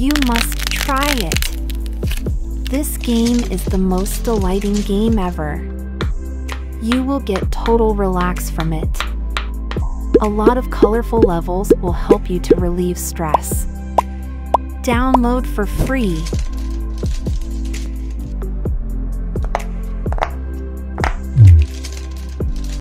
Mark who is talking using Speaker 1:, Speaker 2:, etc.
Speaker 1: You must try it. This game is the most delighting game ever. You will get total relax from it. A lot of colorful levels will help you to relieve stress. Download for free